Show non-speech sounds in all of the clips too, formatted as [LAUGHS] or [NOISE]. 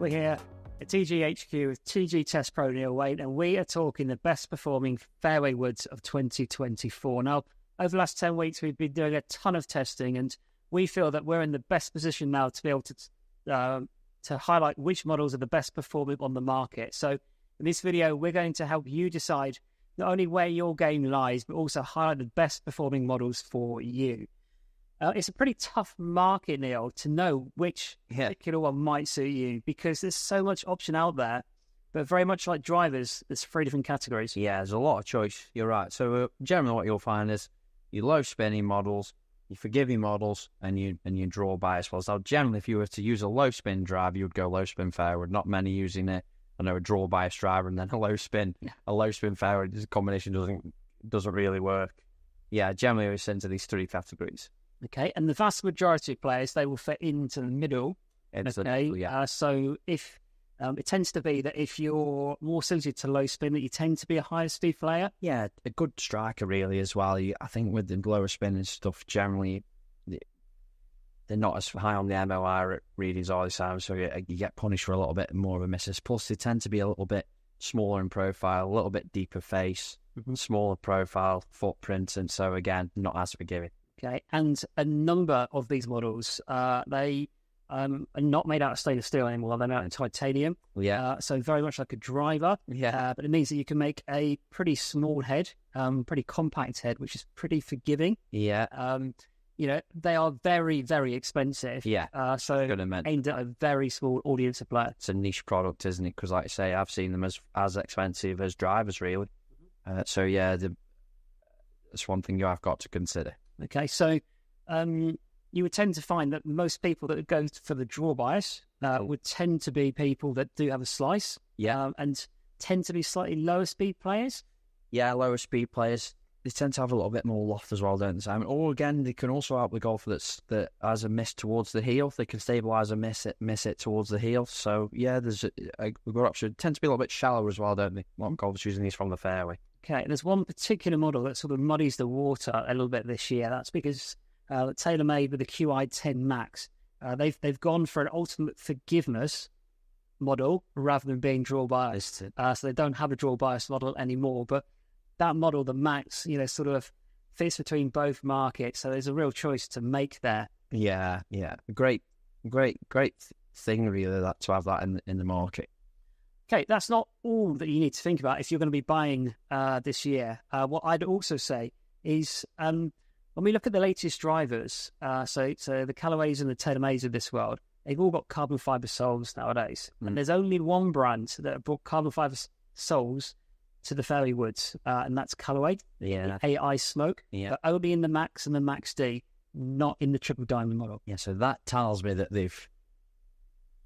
We're here at TGHQ with TG Test Pro Neil Wain, and we are talking the best performing fairway woods of 2024. Now, over the last 10 weeks, we've been doing a ton of testing, and we feel that we're in the best position now to be able to uh, to highlight which models are the best performing on the market. So, in this video, we're going to help you decide not only where your game lies, but also highlight the best performing models for you. Uh, it's a pretty tough market, Neil, to know which Yeah. particular one might suit you because there's so much option out there. But very much like drivers, there's three different categories. Yeah, there's a lot of choice. You're right. So uh, generally, what you'll find is your low spinning models, your forgiving models, and you and your draw bias models. Now, generally, if you were to use a low spin drive, you would go low spin fairway. Not many using it. I know a draw bias driver and then a low spin. Yeah. A low spin fairway this combination doesn't doesn't really work. Yeah, generally, it's into these three categories. Okay, and the vast majority of players they will fit into the middle. Okay, yeah, uh, so if um, it tends to be that if you're more suited to low spin, that you tend to be a higher speed player. yeah, a good striker really as well. You, I think with the lower spin and stuff, generally they're not as high on the MOI readings all the time, so you, you get punished for a little bit more of a misses. Plus, they tend to be a little bit smaller in profile, a little bit deeper face, smaller profile footprint, and so again, not as forgiving. Okay, and a number of these models, uh, they um, are not made out of stainless steel anymore. They're made out of titanium. Yeah, Uh, so very much like a driver. yeah, Uh, but it means that you can make a pretty small head, um, pretty compact head, which is pretty forgiving. yeah, Um, you know, they are very, very expensive. yeah. Uh, so aimed at a very small audience of players. it's a niche product, isn't it? Because, like I say, I've seen them as as expensive as drivers, really. Uh, so yeah, the, that's one thing you have got to consider. Okay, so um, you would tend to find that most people that go for the draw bias uh, would tend to be people that do have a slice, Yeah. um, and tend to be slightly lower speed players. yeah, lower speed players they tend to have a little bit more loft as well, don't they? Simon? Or again, they can also help the golfer that's that has a miss towards the heel. They can stabilise and miss it, miss it towards the heel. So yeah, there's a, a good option. Tend to be a little bit shallower as well, don't they? A lot of golfers using these from the fairway. Okay, there's one particular model that sort of muddies the water a little bit this year. That's because uh, TaylorMade with the Qi10 Max, uh, they've they've gone for an ultimate forgiveness model rather than being draw biased. Uh, so they don't have a draw bias model anymore. But that model, the Max, you know, sort of fits between both markets. So there's a real choice to make there. Yeah, yeah, great, great, great thing really that to have that in in the market. Okay, that's not all that you need to think about if you're going to be buying uh, this year. Uh, what I'd also say is um, when we look at the latest drivers, uh, so so the Callaways and the TaylorMades of this world, they've all got carbon fiber soles nowadays, Mm. and there's only one brand that brought carbon fiber soles to the fairway woods, uh, and that's Callaway Yeah, AI Smoke, yeah, but only in the Max and the Max D, not in the Triple Diamond model. yeah. So that tells me that they've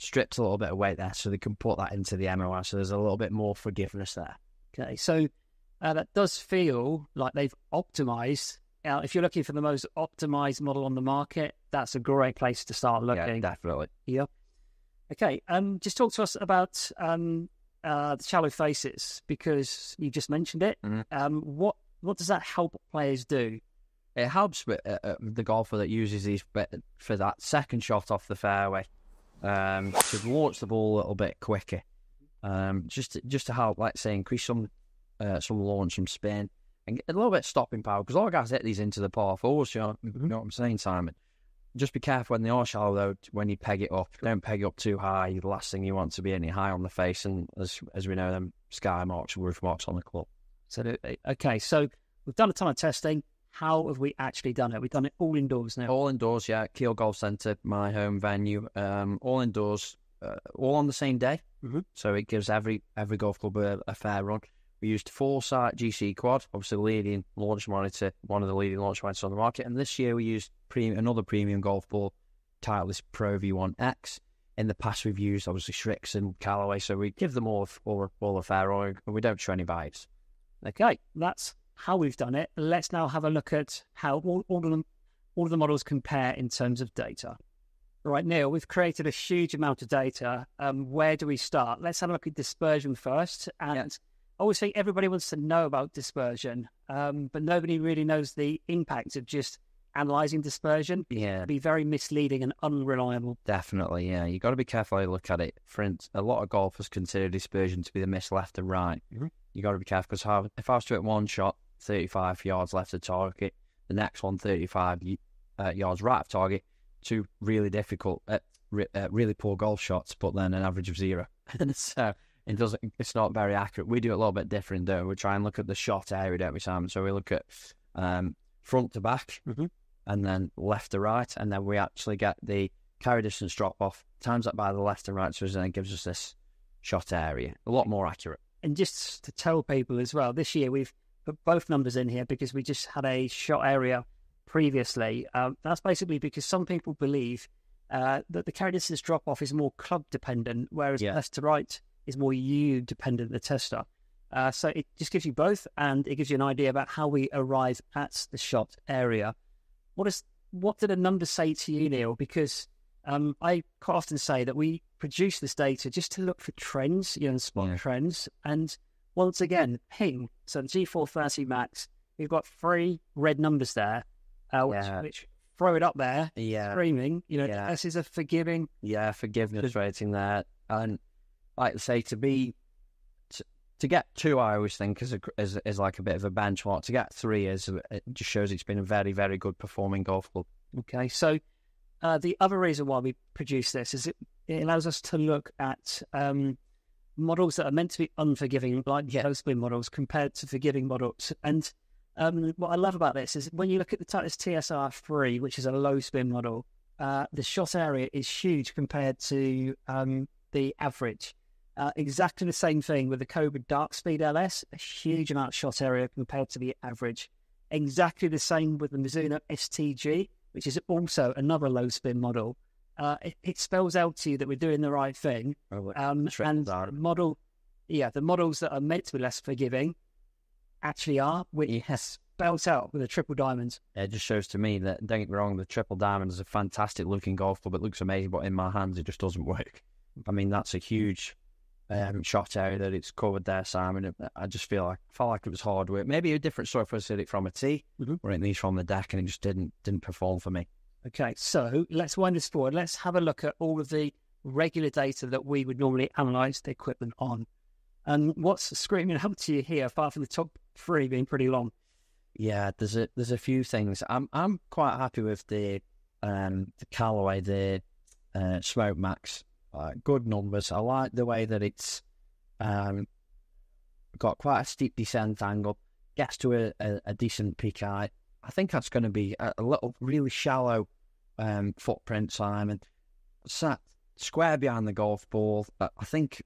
stripped a little bit of weight there, so they can put that into the MOI. So there's a little bit more forgiveness there. Okay, so uh, that does feel like they've optimized. Uh, if you're looking for the most optimized model on the market, that's a great place to start looking. Yeah, definitely. Okay, um, just talk to us about um, uh, the shallow faces because you just mentioned it. Mhm. Um, what what does that help players do? It helps with uh, uh, the golfer that uses these for that second shot off the fairway um, to launch the ball a little bit quicker, um, just to, just to help, like say, increase some uh, some launch, some spin, and get a little bit of stopping power. Because all guys hit these into the par fours. You know, you know what I'm saying, Simon. Just be careful when they are shallow though. When you peg it up, don't peg up too high. The last thing you want to be any high on the face, and as as we know, them sky marks, roof marks on the club. So, okay, so we've done a ton of testing. How have we actually done it? We've done it all indoors now. All indoors, yeah. Keele Golf Centre, my home venue. Um, all indoors, uh, all on the same day. Mhm. So it gives every every golf club a, a fair run. We used Foresight GC Quad, obviously leading launch monitor, one of the leading launch monitors on the market. And this year we used pre- another premium golf ball, Titleist Pro V1X. In the past, we've used obviously Strix and Callaway, so we give them all all, all a fair run, and we don't show any bites. Okay, that's how we've done it. Let's now have a look at how all, all of them, all of the models compare in terms of data. Right, Neil, we've created a huge amount of data. Um, where do we start? Let's have a look at dispersion first. And obviously, everybody wants to know about dispersion, um, but nobody really knows the impact of just analysing dispersion, Yeah, it'd be very misleading and unreliable. definitely. Yeah, You've got to be careful how you look at it. For instance, a lot of golfers consider dispersion to be the miss left and right. Mhm. You got to be careful because if I was to hit one shot 35 yards left of target, the next one 35 uh, yards right of target, two really difficult, uh, re- uh, really poor golf shots, but then an average of zero. [LAUGHS] so it doesn't. It's not very accurate. We do it a little bit different, though. We try and look at the shot area, don't we, Simon? So we look at um, front to back, Mhm. and then left to right, and then we actually get the carry distance drop off, times that by the left and right, so then it gives us this shot area, a lot more accurate. And just to tell people as well, this year we've put both numbers in here because we just had a shot area previously. Um, that's basically because some people believe uh, that the carry distance drop off is more club dependent, whereas Yeah. left to right is more you dependent, the tester. Uh, so it just gives you both, and it gives you an idea about how we arrive at the shot area. What is what did the numbers say to you, Neil? Because um, I quite often say that we produce this data just to look for trends, you know, and spot Yeah. trends. And once again, ping. So the G430 Max, we've got three red numbers there, uh, which, Yeah. which throw it up there, Yeah, screaming. You know, Yeah. this is a forgiving. yeah, forgiveness rating there, and like I say, to be to, to get two, I always think is a is, is like a bit of a benchmark. To get three is it just shows it's been a very very good performing golf club. Okay, so uh, the other reason why we produce this is it, it allows us to look at um, models that are meant to be unforgiving, like yellow spin models, compared to forgiving models. And um, what I love about this is when you look at the Titleist TSR three, which is a low spin model, uh, the shot area is huge compared to um, the average. Uh, exactly the same thing with the Cobra Darkspeed LS, a huge amount of shot area compared to the average. Exactly the same with the Mizuno STG, which is also another low spin model. Uh, it, it spells out to you that we're doing the right thing. Um, and dart. model, yeah, the models that are meant to be less forgiving actually are, which Yes. spells out with a triple diamond. It just shows to me that don't get me wrong, the triple diamond is a fantastic looking golf club. It looks amazing, but in my hands, it just doesn't work. I mean, that's a huge um, shot area that it's covered there, Simon. It- I just feel like felt like it was hard work. Maybe a different I hit it from a tee, Mhm. or at least from the deck, and it just didn't didn't perform for me. Okay, so let's wind this forward. Let's have a look at all of the regular data that we would normally analyze the equipment on. And what's screaming out to you here, apart from the top three being pretty long? Yeah, there's a there's a few things. I'm I'm quite happy with the um the Callaway the uh, Smoke Max. Uh, good numbers. I like the way that it's um got quite a steep descent angle. Gets to a, a, a decent peak height. I think that's going to be a, a little really shallow um footprint, Simon. Sat square behind the golf ball. but I think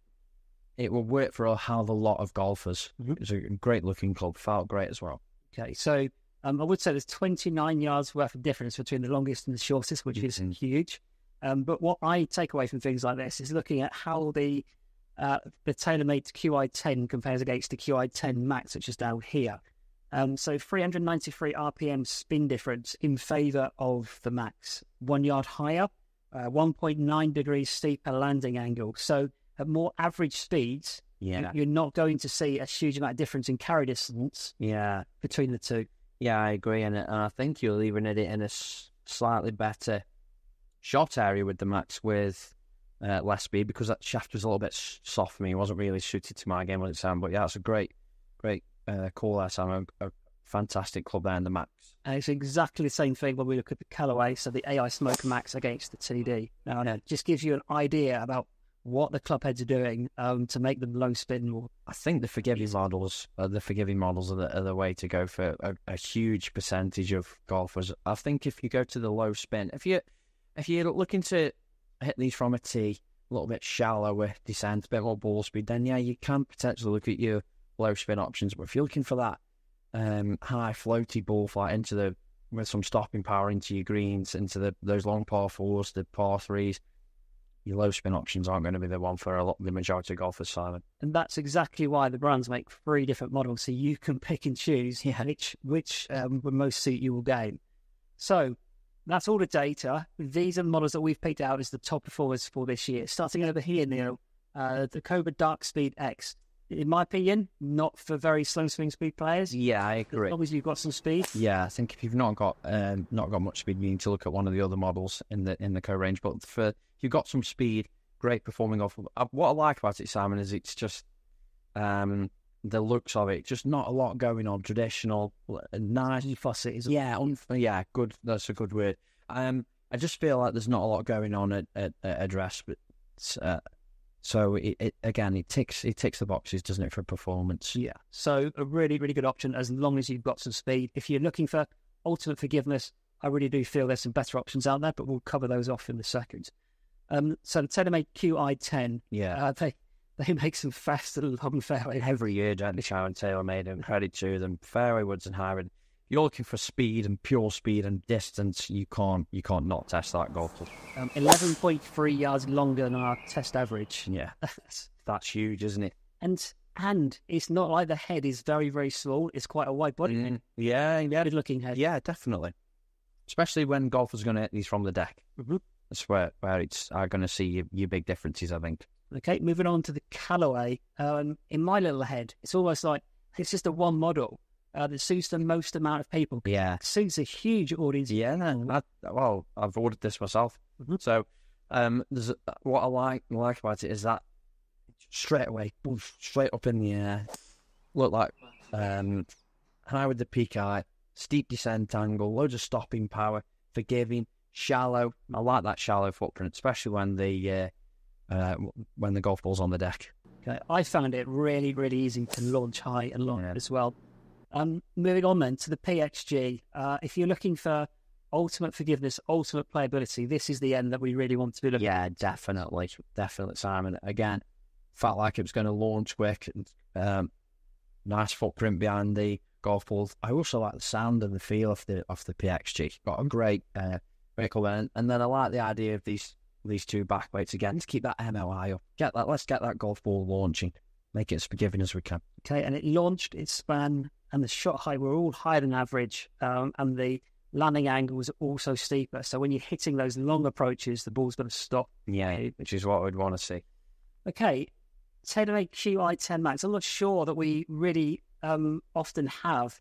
it will work for a hell of a lot of golfers. Mhm. It's a great looking club. Felt great as well. Okay, so um, I would say there's 29 yards worth of difference between the longest and the shortest, which is Mhm. huge. Um, but what I take away from things like this is looking at how the uh, the TaylorMade Qi10 compares against the Qi10 Max, which is down here. Um, so 393 RPM spin difference in favour of the Max, one yard higher, uh, 1.9 degrees steeper landing angle. So at more average speeds, Yeah. you're not going to see a huge amount of difference in carry distance Yeah, between the two. yeah, I agree, and and I think you'll even hit it in a s- slightly better shot area with the Max with uh, less speed because that shaft was a little bit soft for me. It wasn't really suited to my game on its own, but yeah, it's a great, great uh, Sam. A, a fantastic club there in the Max. And it's exactly the same thing when we look at the Callaway, so the AI Smoke Max against the TD. Now, it just gives you an idea about what the club heads are doing um, to make them low spin more. I think the forgiving models, uh, the forgiving models are the, are the way to go for a, a huge percentage of golfers. I think if you go to the low spin, if you if you're looking to hit these from a tee, a little bit shallower descent, a bit more ball speed, then yeah, you can potentially look at your low spin options. But if you're looking for that um, high floaty ball flight into the with some stopping power into your greens, into the those long par fours, the par threes, your low spin options aren't going to be the one for a lot the majority of golfers, Simon. And that's exactly why the brands make three different models, so you can pick and choose Yeah. which which um, would most suit your game. So that's all the data. These are the models that we've picked out as the top performers for this year. Starting over here, Neil, uh, the Cobra Darkspeed X. in my opinion, not for very slow swing speed players. Yeah, I As agree. long as you've got some speed. Yeah, I think if you've not got um, not got much speed, you need to look at one of the other models in the in the co range. But for if you've got some speed, great performing off. Uh, what I like about it, Simon, is it's just um, the looks of it. Just not a lot going on. Traditional, nice. Fussy is Yeah, un- yeah, good. That's a good word. Um, I just feel like there's not a lot going on at at, at address, but uh, so it, it again it ticks it ticks the boxes, doesn't it, for performance? Yeah. So a really, really good option as long as you've got some speed. If you're looking for ultimate forgiveness, I really do feel there's some better options out there, but we'll cover those off in a second. Um, so the TaylorMade Qi10, Yeah. uh, they they make some fast and long fairway. every year, don't they? And Taylor made them credit to them. Fairway Woods and Highland. You're looking for speed and pure speed and distance. You can't you can't not test that golf club. Um, 11.3 yards longer than our test average. Yeah, that's [LAUGHS] that's huge, isn't it? and and it's not like the head is very, very small. It's quite a wide body. Mm, yeah, yeah, Good looking head. yeah, definitely. Especially when golfers are going to hit these from the deck. Mhm. That's where where it's are going to see your, your big differences. I think. Okay, moving on to the Callaway. Um, in my little head, it's almost like it's just a one model uh, that suits the most amount of people. Yeah, suits a huge audience. Yeah, I, well, I've ordered this myself. Mhm. So, um, there's what I like like about it is that straight away, boof, straight up in the air, look like um, high with the peak eye, steep descent angle, loads of stopping power, forgiving, shallow. I like that shallow footprint, especially when the uh, uh, when the golf ball's on the deck. Okay, I found it really, really easy to launch high and long Yeah. as well. Um, moving on then to the PXG. Uh, if you're looking for ultimate forgiveness, ultimate playability, this is the end that we really want to be looking. Yeah, definitely, definitely, Simon. Again, felt like it was going to launch quick. And, um, nice footprint behind the golf ball. I also like the sound and the feel of the of the PXG. Got a great, uh, colour, and, and then I like the idea of these these two backweights again to keep that MOI up. Get that. Let's get that golf ball launching. Make it as forgiving as we can. Okay, and it launched, its span, and the shot height were all higher than average, um, and the landing angle was also steeper. So when you're hitting those long approaches, the ball's going to stop. Yeah, which is what we'd want to see. Okay, TaylorMade Qi10 Max. I'm not sure that we really um, often have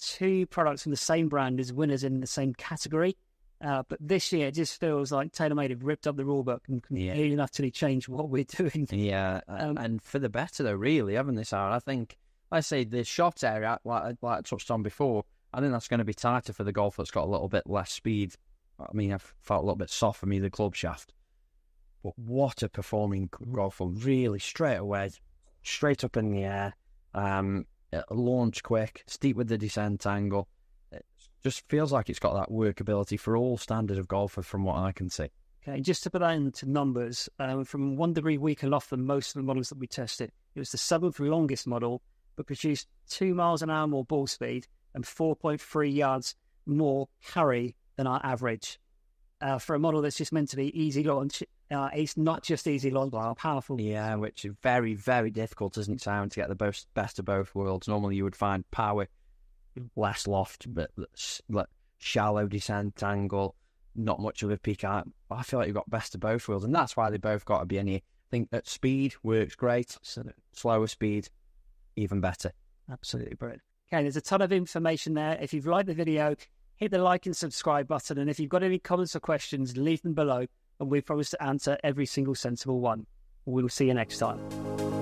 two products from the same brand as winners in the same category. Uh, but this year, it just feels like TaylorMade have ripped up the rulebook and Yeah. completely and utterly changed what we're [LAUGHS] doing. Yeah, Um, and for the better though, really, haven't they, Sarah? I think, I say the shot area, like, I- like I touched on before, I think that's going to be tighter for the golf that's got a little bit less speed. I mean, I felt a little bit soft for me, the club shaft. But what a performing golfer, really straight away, straight up in the air, um, uh, launch quick, steep with the descent angle. Just feels like it's got that workability for all standard of golfer from what I can see. Okay, just to put that into numbers, um, from one degree weaker off than most of the models that we tested, it was the seventh longest model, but produced two miles an hour more ball speed and 4.3 yards more carry than our average. Uh, for a model that's just meant to be easy launch, uh, it's not just easy launch, but powerful. Yeah, which is very, very difficult, doesn't it, Simon, to get the best, best of both worlds. Normally you would find power, less loft, but like shallow descent angle, not much of a peak out. I feel like you've got best of both worlds, and that's why they both got to be in here. I think that speed works great, So, slower speed, even better. absolutely brilliant. Okay, there's a ton of information there. If you've liked the video, hit the like and subscribe button. And if you've got any comments or questions, leave them below, and we promise to answer every single sensible one. We'll see you next time.